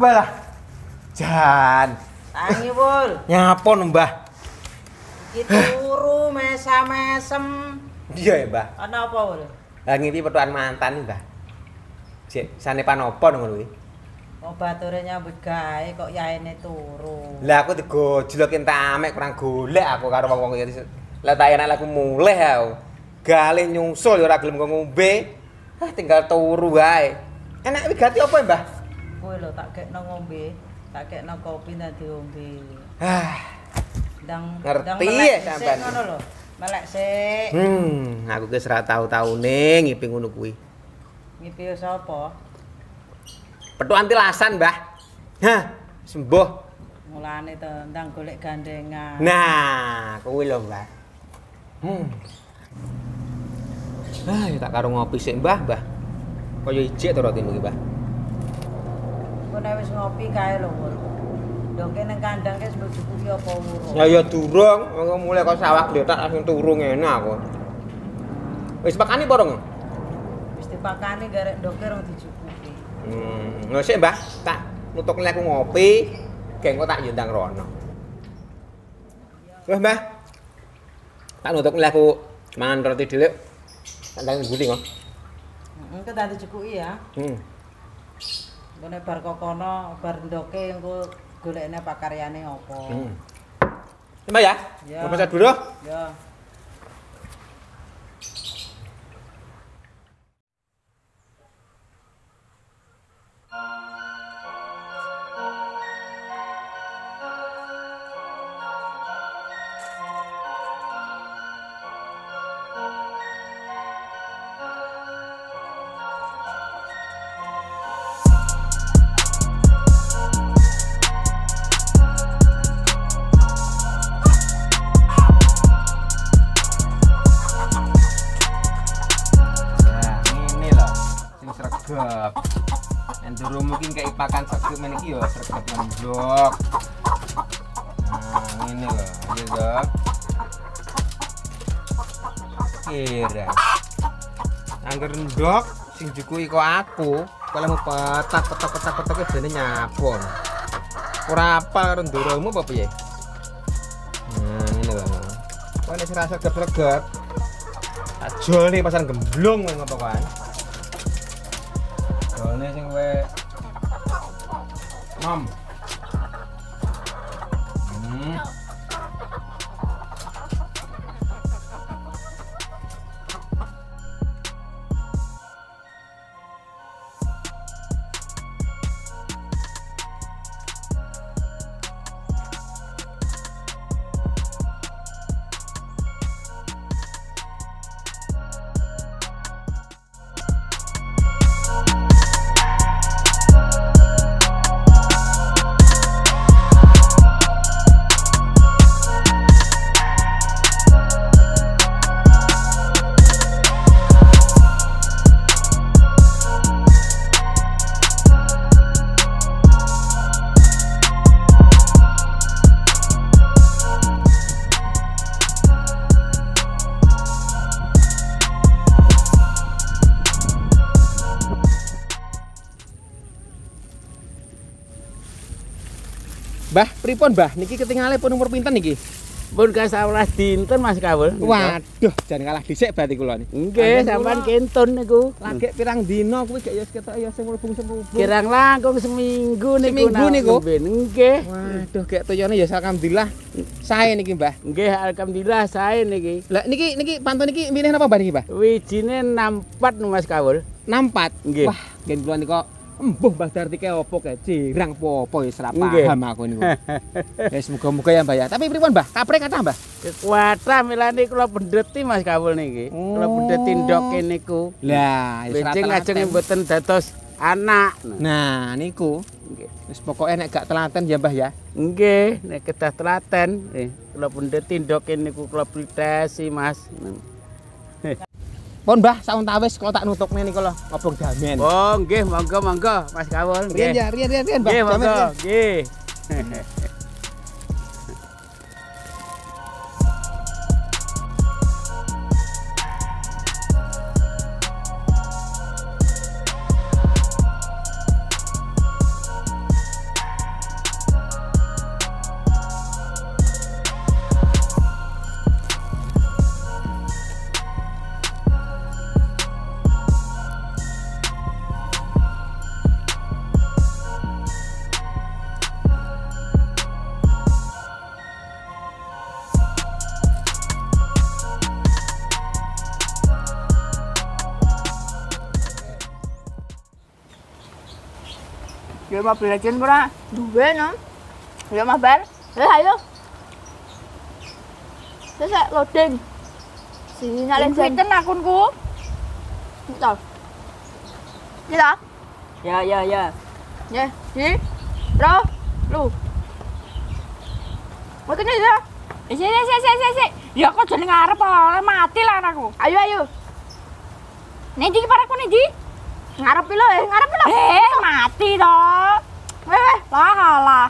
Balah. Jan. Tangi wul. Nyapon, Mbah? Iki turu mesam-mesem. Iya ya, Mbah. Ana apa wul? Lah ngipi petuan mantan, Mbah. Sik, sane panopo ngono kuwi. Oh bature nyambut gawe kok yaene turu. Lah aku digojlok entamek kurang golek aku karo wong-wong iki. Lah tak enak aku mulih aku. Galih nyusul ya ora gelem ngombe. Ah tinggal turu wae. Enak wigati apa, Mbah? Kowe lho tak gekno ngombe, tak gekno kopi nanti ombe. Ah, Ndang Ngerti ya sampean. sik ngono lho. Melek sik. hmm, aku wis ora tau-taune ngipi ngono kuwi. Ngipi sapa? Petuk anti lasan, Mbah. Hah, sembuh. Mulane to ndang golek gandengan. Nah, kuwi lho, Mbah. Hmm. Ah, ya tak karo ngopi sik, Mbah, Mbah. Kaya ijik to rotimu iki, Mbah. Kowe nek wis ngopi kae lho wul. Dongke nang kandang wis mlebu apa urung. Ya ya durung, engko mulai kok sawak tak langsung turu ngene aku. Wis makani apa rong? Wis dipakani garek dongke rong dicukupi. Hmm, sih, Mbah. Tak nutuk aku ngopi, geng kok tak yendang rono. Wah, Mbah. Tak nutuk aku mangan roti dhewe. Tak ndang guli kok. Heeh, ke tadi cukupi ya. Hmm. Ngene bar kokono, bar ndoke engko golekne pakaryane apa. Hmm. Mbah ya? Ya. Mau pesan dulu? Ya. Yang dulu mungkin kayak ipakan sregep ini yo sregep ngendok. Nah, ini loh, iya dok. Kira. Angger ndok sing jukui kok aku, kalau mau petak petak petak petak ke jane nyapon. Ora apa karo ndoromu apa piye? Nah, ini loh. Kok nek rasa sregep-sregep, Ajol nih pasar gemblong ngono kan. Jolne sing kowe Mam. Mbah, pripun Mbah? Niki ketinggalan pun umur pinten niki? Pun kasawlas dinten Mas Kawul. Waduh, jangan kalah dhisik berarti kula niki. Nggih, sampean kentun niku. Lagi pirang dino kuwi gak ya ketok ya sing mlebung-mlebung. Kirang langkung seminggu niku. Seminggu niku? Nggih. Waduh, kayak toyone ya alhamdulillah. Sae niki, Mbah. Nggih, alhamdulillah sae niki. Lah niki niki pantun niki milih napa Mbah niki, Mbah? Wijine nampat nu Mas Kawul. Nampat. Nggih. Wah, gen kula nika embuh Mbah Darti ke opo ke jirang popo ya ora Nggih. paham aku niku. Wis muga-muga ya Mbah ya. Tapi pripun Mbah? Kaprek kata Mbah? Kekuatan milane kula bendeti Mas Kawul niki. Kula Oh. bendeti ndoke niku. Lah, ya ora Benjing telaten. lajeng mboten dados anak. Nah, niku Nggih. wis pokoke nek gak telaten ya Mbah ya. Nggih, nek kedah telaten, eh, kula bendeti ndoke niku kula pritesi Mas. Pun Mbah, sauntawis kalau tak nutukne niku lho, ngobong damen. Oh, nggih, monggo monggo Mas Kawul. Rian Nggih. ya, rian rian rian Mbah. Nggih, monggo. Nggih. Ya Mobile Legend ora? Duwe no. Ya mabar. Eh ayo. Sik loading. Sinyal Sing legend. kan akunku. Kita. Kita. Ya ya ya. Ya, di. Ro. Lu. Kene ya. Sik sik sik sik sik. Ya kok jeneng ngarep ora mati lah anakku. Ayo ayo. Nendi paraku nendi? Ngarep lho, eh ngarep lho. Eh, mati toh. Weh weh. Lah alah.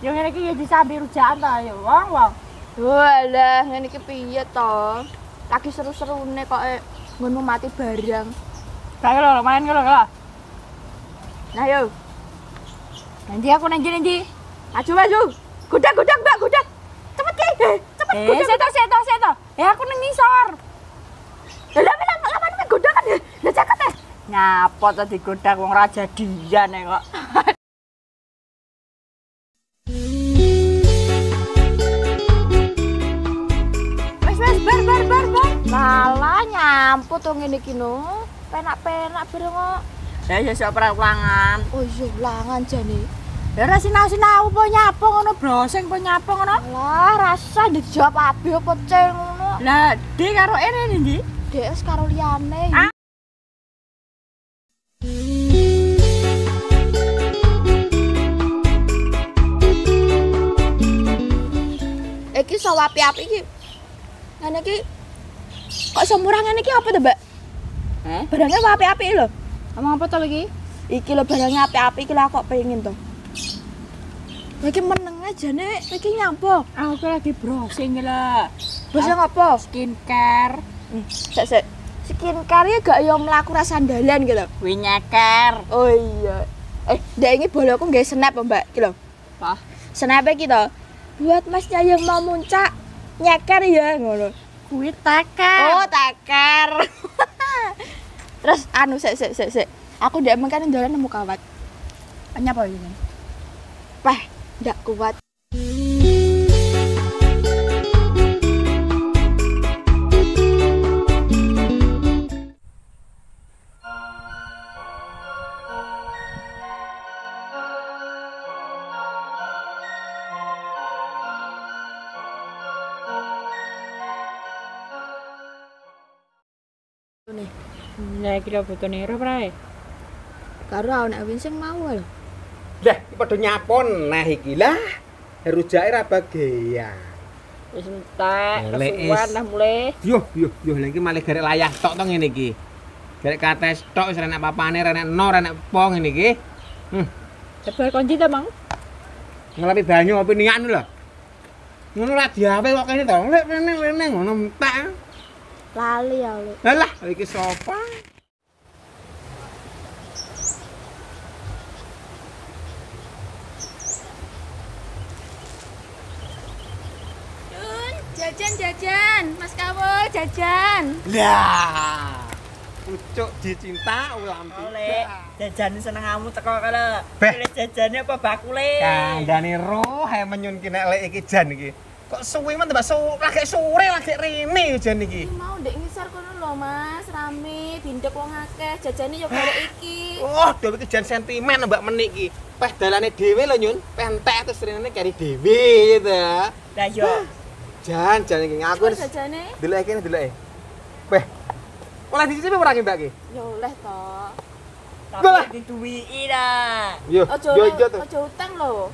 Yo ngene iki ya disambi rujakan ta ya wong wong. Walah, ngene iki piye to? Lagi seru-serune kok eh, ngono mati barang. Kayak lho main lho lho. Nah yo, Nanti aku nanti nanti. maju maju. Gudak gudak Mbak, gudak. Cepet ki. Eh, cepet Eh, gudak. seto seto seto. Eh aku nang ngisor. Lah lama lama lama gudak kan ya. Lah cakep eh. Nyapa to digodak wong raja dian kok. Wes wes bar bar bar bar. Lala nyamput to ngene iki no. Penak-penak bareng kok. Ya ya sok perangan. Oh iya ulangan jane. Ya ora sinau-sinau apa nyapa ngono broseng apa nyapa ngono. Lah rasa dijawab abi apa ceng ngono. Lah, di karo ene ndi? Dek wis karo liyane. Iki sawo api-api iki. Ngene iki kok iso murah ngene iki apa to, Mbak? Eh? Barangnya api-api lho. Ngomong apa to lagi? Iki lho barangnya api-api iki lho kok pengen to. Iki meneng aja nih, iki nyampo. Aku lagi browsing lah. Bisa ngopo? Skincare, Hmm, sik sik. Skincare ya gak yo mlaku ra sandalan gitu. kuwi nyeker. Oh iya. Eh, ndek ini boleh aku nggak snap Mbak, iki lho. Apa? Snap iki to. Buat masnya yang mau muncak nyeker ya ngono. Kuwi teker. Oh, taker. Terus anu sik sik sik sik. Aku ndak mengkane dolan nemu kawat. Nyapa ini? Pah, ndak kuat. Nah, kira butuh nero prae. Karo ana win sing mau lho. Lah, padha nyapon. Nah iki lah. Rujake ra bagean. Wis entek, kesuwen es. lah mulai. Yo yo yo lha iki malah garek layah tok to ngene iki. Garek kates tok wis ra enak papane, ra enak no, ra enak po ngene iki. Hmm, Tebal kunci ta, Mang? ngelapi banyu apa nian lho. Ngono lah diawe kok kene to. Lek rene rene ngono entek. Lali ya lho. Lah iki sofa. Jajan jajan, Mas Kawul jajan. Lah. Pucuk dicinta ulam Oleh jajan senengamu teko kala. Beh. Pilih jajane apa bakule? Kandhane roh he menyun ki nek lek iki jan iki. Kok suwi men mbak su lagi sore lagi rene jan iki. Mau ndek ngisor kono lho Mas, rame, dindek wong akeh, jajane yo garek iki. Oh, dhewe iki jan sentimen mbak menik iki. Peh dalane dhewe lho nyun, pentek terus rene kari dhewe gitu. Lah yo. Jan jan iki ngaku Wis jajane delok iki delok. Peh. Oleh dicicipi ora ki mbak ki? yo oleh to. Tapi dituwiki lah. Yo, yo yo to. aja utang lho.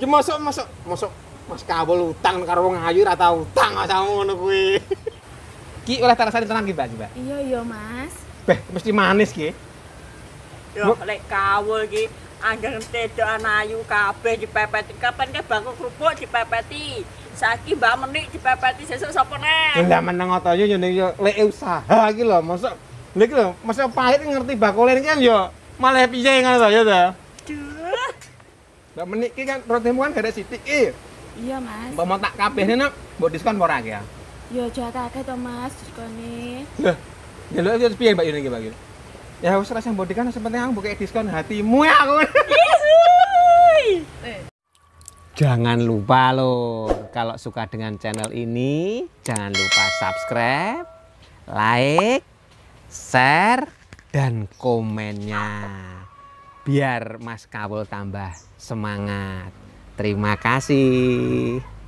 Ya masuk masuk masuk Mas Kawul utang karo wong ayu ora tau utang asamu ngono kuwi. Ki oleh tarasane tenan ki, Mbak, ki, Mbak. Iya iya Mas. Beh, mesti manis ki. Yo lek kawul iki angger tedok ayu kabeh dipepeti. Kapan ke bangku kerupuk dipepeti. Saiki Mbak Menik dipepeti sesuk sapa neh? Lah meneng to yo ning lek usaha iki lho, mosok lha iki lho, mosok pahit ngerti bakule ini kan yo malah piye ngono to ya to. Duh. Mbak menik ki kan rotemu kan gak sitik ki. Iya Mas. Mbak mau tak kabehne nak mbok diskon ora ya? Yo aja akeh to Mas diskone. Lah, delok iki piye Mbak Yuni iki Mbak Yuni? Ya wis rasa mbok diskon sepenting aku mbok diskon hatimu ya aku. Jangan lupa loh, kalau suka dengan channel ini, jangan lupa subscribe, like, share, dan komennya. biar Mas Kawul tambah semangat. Terima kasih.